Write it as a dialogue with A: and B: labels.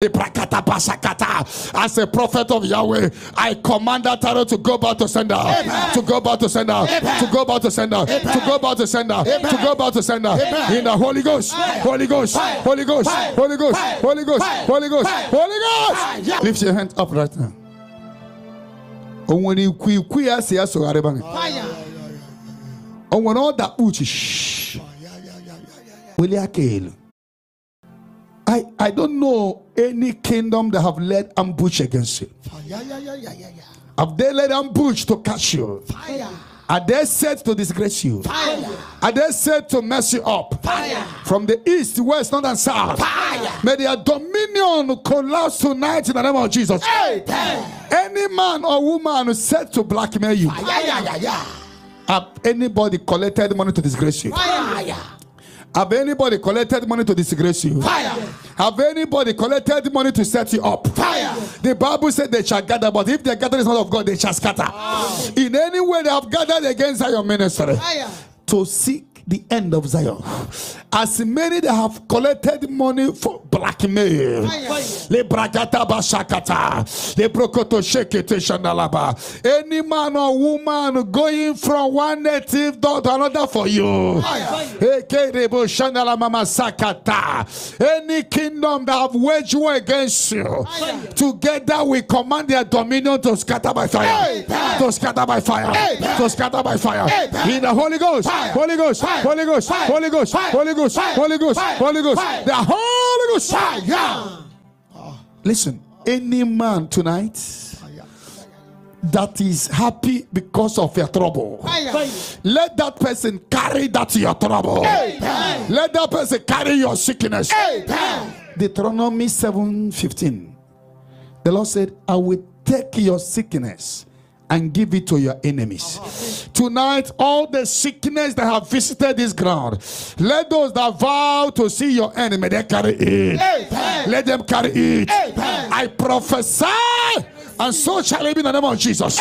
A: As a prophet of Yahweh, I command that arrow to go back to sender, to go back to sender, to go back to sender, to go back to sender, to go back to sender. In the Holy Ghost, Holy Ghost, Holy Ghost, Holy Ghost, Holy Ghost, Holy Ghost, Holy Ghost. Lift your hands up right now. Onwere ikwu ikwu ya si asogharị bange. Onwere ọ dakpuchi. Shh. Welie aka elu. I, I don't know any kingdom that have led ambush against you. Fire. Have they led ambush to catch you? Fire. Are they set to disgrace you? Fire. Are they set to mess you up? Fire. From the east, west, north, and south. Fire. May their dominion collapse tonight in the name of Jesus. Hey, hey. Any man or woman set to blackmail you. Fire. Have anybody collected money to disgrace you? Have anybody collected money to disgrace you?
B: Fire.
A: Have anybody collected money to set you up?
B: Fire.
A: The Bible said they shall gather, but if their gathering is not of God, they shall scatter. In any way they have gathered against your ministry
B: Fire.
A: to seek the end of Zion. As many that have collected money for blackmail. Le bragata bashakata. Le brokoto shekete shandalaba. Any man or woman going from one native to another for you. Eke rebo shandala. Any kingdom that have waged war against you. Together we command their dominion to scatter by fire. To scatter by fire. To scatter by fire. In the Holy Ghost. Holy Ghost. Holy Ghost. Holy Ghost. Holy Ghost. Holy Ghost. Holy Ghost. The Holy Ghost. Ah, listen, any man tonight that is happy because of your trouble. Let that person carry that your trouble. Let that person carry your sickness. Deuteronomy 7:15. The Lord said, I will take your sickness and give it to your enemies. Tonight, all the sickness that have visited this ground, let those that vow to see your enemy, they carry it. Let them carry it. I prophesy, and so shall it be in the name of Jesus.